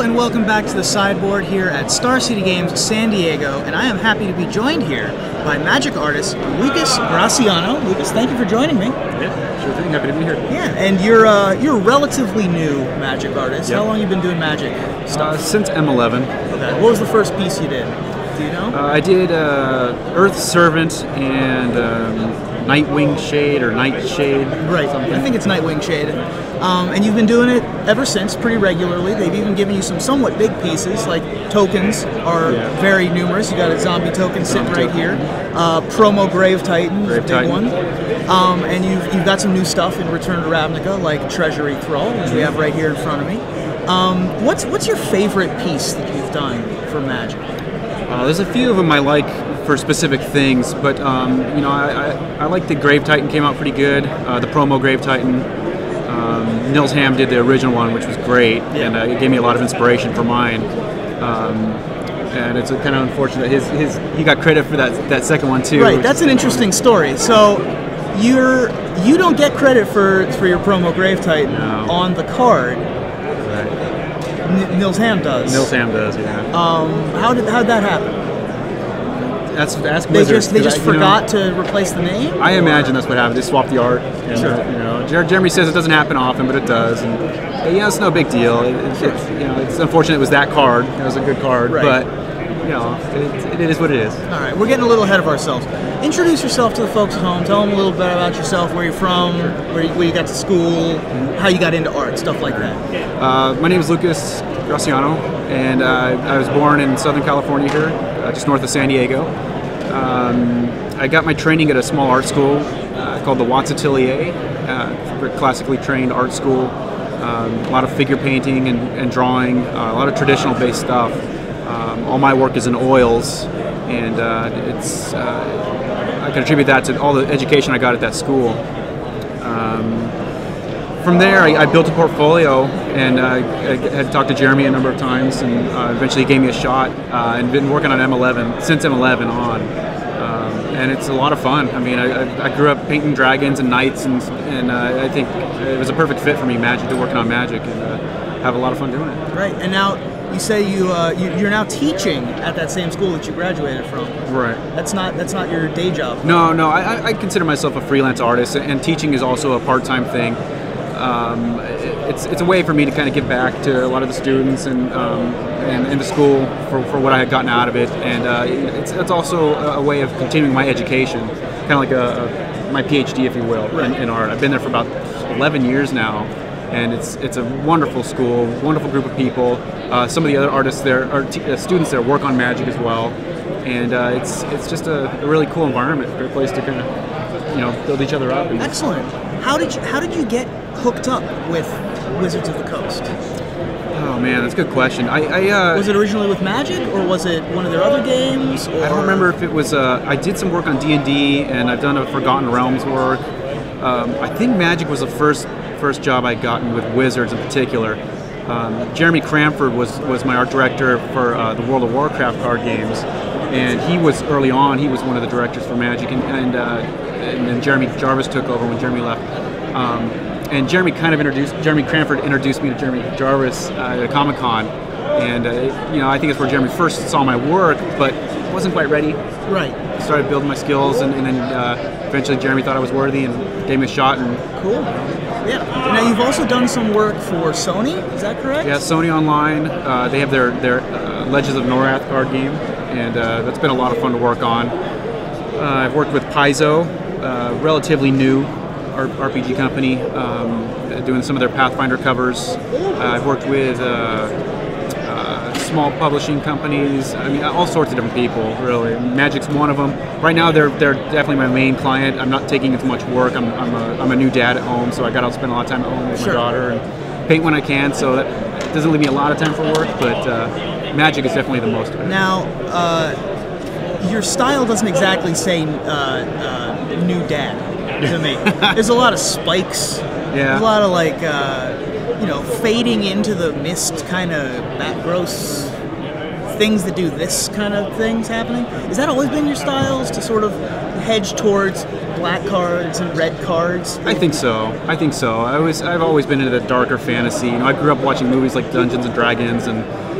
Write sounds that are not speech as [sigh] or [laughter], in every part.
Hello and welcome back to the sideboard here at Star City Games San Diego, and I am happy to be joined here by magic artist Lucas Graciano. Lucas, thank you for joining me. Yeah, sure thing. Happy to be here. Yeah, and you're uh, you're a relatively new magic artist. Yep. How long you been doing magic Uh, since M11, okay. What was the first piece you did? Do you know? uh, I did uh, Earth Servant and um, Nightwing Shade or Night Shade. right. something. I think it's Nightwing Shade. Um, and you've been doing it ever since, pretty regularly. They've even given you some somewhat big pieces, like tokens are Yeah. very numerous. You got a zombie token sitting Zombie right token. here. Uh, promo Grave Titan, Grave big Titan. one. Um, and you've, you've got some new stuff in Return to Ravnica, like Treasury Thrall, which we have right here in front of me. Um, what's what's your favorite piece that you've done for Magic? Uh, there's a few of them I like for specific things, but um, you know, I, I, I like the Grave Titan came out pretty good. Uh, the promo Grave Titan. Um, Nils Hamm did the original one, which was great, Yeah. and uh, it gave me a lot of inspiration for mine. Um, and it's kind of unfortunate his, his he got credit for that that second one too. Right, that's an interesting story. So you're you don't get credit for for your promo Grave Titan No. on the card. N- Nils Hamm does. Nils Hamm does, yeah. Um, how did how did that happen? That's ask They Wizards, just they 'cause just I- you know, forgot to replace the name. I imagine that's what happened. They swapped the art. And, Sure. you know, Jer- Jeremy says it doesn't happen often, but it does. And but, yeah, it's no big deal. It, it's, it's, you know, it's unfortunate it was that card. It was a good card, Right. but you know, it, it is what it is. All right, we're getting a little ahead of ourselves. Introduce yourself to the folks at home. Tell them a little bit about yourself, where you're from, where you, where you got to school, how you got into art, stuff like that. Uh, my name is Lucas Graciano, and uh, I was born in Southern California here, uh, just north of San Diego. Um, I got my training at a small art school uh, called the Watts Atelier, uh, classically trained art school. Um, a lot of figure painting and, and drawing, uh, a lot of traditional based stuff. Um, all my work is in oils, and uh, it's uh, I can attribute that to all the education I got at that school from there, I, I built a portfolio and uh, I had talked to Jeremy a number of times, and uh, eventually he gave me a shot. Uh, and been working on M11 since M11 on, um, and it's a lot of fun. I mean, I, I- grew up painting dragons and knights, and, and uh, I think it was a perfect fit for me, Magic, to working on Magic, and have a lot of fun doing it. Right, and now you say you, uh, you you're now teaching at that same school that you graduated from. Right. That's not that's not your day job. No, no, I, I- consider myself a freelance artist, and teaching is also a part-time thing. Um, it- it's, it's a way for me to kind of give back to a lot of the students and um, and, and the school for, for what I had gotten out of it, and uh, it's, it's also a way of continuing my education, kind of like a, a my PhD, if you will, in, in art. I've been there for about 11 years now, and it's it's a wonderful school, wonderful group of people. Uh, some of the other artists there, are t- uh, students there, work on magic as well, and uh, it's it's just a, a really cool environment, a great place to kind of you know build each other up. And, Excellent. How did you how did you get hooked up with Wizards of the Coast? oh man, that's a good question. I, I uh, Was it originally with Magic, or was it one of their other games? Or I don't remember if it was. Uh, I did some work on D and D, and I've done a Forgotten Realms work. Um, I think Magic was the first first job I'd gotten with Wizards in particular. Um, Jeremy Cranford was was my art director for uh, the World of Warcraft card games, and he was early on. He was one of the directors for Magic, and and, uh, and then Jeremy Jarvis took over when Jeremy left. Um, and Jeremy kind of introduced Jeremy Cranford introduced me to Jeremy Jarvis uh, at Comic Con, and uh, you know I think it's where Jeremy first saw my work, but wasn't quite ready Right. started building my skills, and, and then uh, eventually Jeremy thought I was worthy and gave me a shot. And Cool. Yeah. Now you've also done some work for Sony. Is that correct? yeah, Sony Online, uh, they have their their uh, Legends of Norrath card game, and uh, that's been a lot of fun to work on. Uh, I've worked with Paizo, uh, relatively new RPG company, um, doing some of their Pathfinder covers. Uh, I've worked with. Small publishing companies. I mean, all sorts of different people. Really, Magic's one of them. Right now, they're they're definitely my main client. I'm not taking as much work. I'm, I'm a I'm a new dad at home, so I got to spend a lot of time at home with Sure. my daughter and paint when I can. So that doesn't leave me a lot of time for work. But uh, Magic is definitely the most of it. Now, uh, your style doesn't exactly say uh, uh, new dad to me. [laughs] There's a lot of spikes. Yeah. There's a lot of like, uh, you know, fading into the mist kind of that gross things that do this kind of things happening. Has that always been your styles to sort of hedge towards black cards and red cards? I think so. I think so. I was I've always been into the darker fantasy. You know, I grew up watching movies like Dungeons and Dragons, and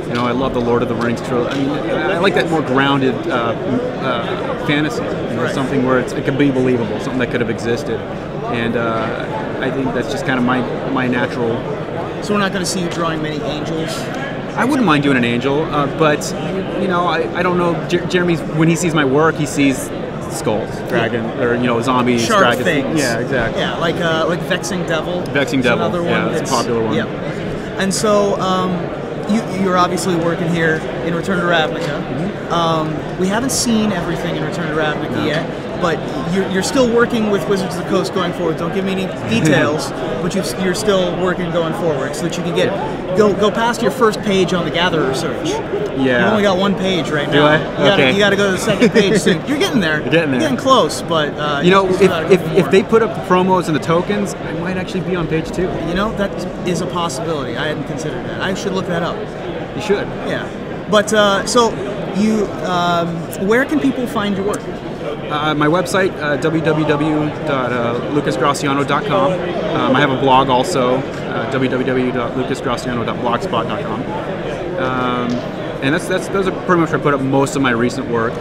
you know, I love the Lord of the Rings trilogy. I mean, I like that more grounded uh, uh, fantasy. You know, Right. something where it's, it can be believable, something that could have existed, and uh, I think that's just kind of my my natural. So we're not going to see you drawing many angels. I wouldn't mind doing an angel, uh, but you know, I, I don't know. Jer- Jeremy's when he sees my work, he sees skulls, dragon, or you know, zombies, Sharp dragons. things. Yeah, exactly. Yeah, like uh, like vexing devil. Vexing Devil. Another one Yeah, that's a popular one. Yeah. And so um, you, you're obviously working here in Return to Ravnica. Mm-hmm. Um, we haven't seen everything in Return to Ravnica yet, but you're, you're still working with Wizards of the Coast going forward. Don't give me any [laughs] details, but you've, you're still working going forward so that you can get go go past your first page on the Gatherer search. Yeah. You only got one page right now. Do. I? You gotta, Okay. you gotta go to the second [laughs] page soon. You're getting there. You're getting there. You're getting close, but uh, You know, if, still gotta go if, if they put up the promos and the tokens, I might actually be on page two. You know, that is a possibility. I hadn't considered that. I should look that up. You should. Yeah. But uh, so you, um, where can people find your work? Uh, my website, uh, www.lucasgraciano.com. Um, I have a blog also, uh, www.lucasgraciano.blogspot.com. Um, and that's, that's those are pretty much where I put up most of my recent work.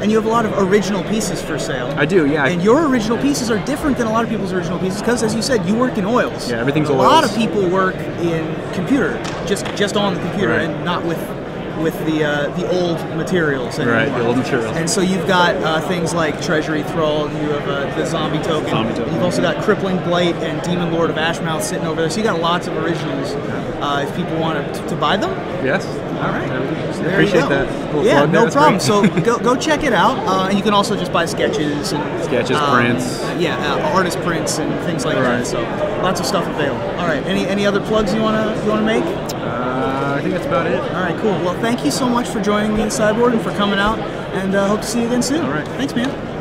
And you have a lot of original pieces for sale. I do, yeah. And your original pieces are different than a lot of people's original pieces because, as you said, you work in oils. Yeah, everything's A lot oils. of people work in computer, just just on the computer, Right. and not with with the uh, the old materials anymore. Right, the old materials. And so you've got uh, things like Treasury Thrall, you have uh, the Zombie Token. Zombie token. You've also got Crippling Blight and Demon Lord of Ashmouth sitting over there. So you got lots of originals. Uh, if people want to, to buy them, yes. all right. Appreciate that. Yeah, no problem. So [laughs] go, go check it out, uh, and you can also just buy sketches and Sketches, um, prints. Yeah, uh, artist prints and things like that. Right. So lots of stuff available. All right. Any any other plugs you wanna you wanna make? I think that's about it. All right, cool. Well, thank you so much for joining me in sideboard and for coming out, and uh, hope to see you again soon. All right. Thanks, man.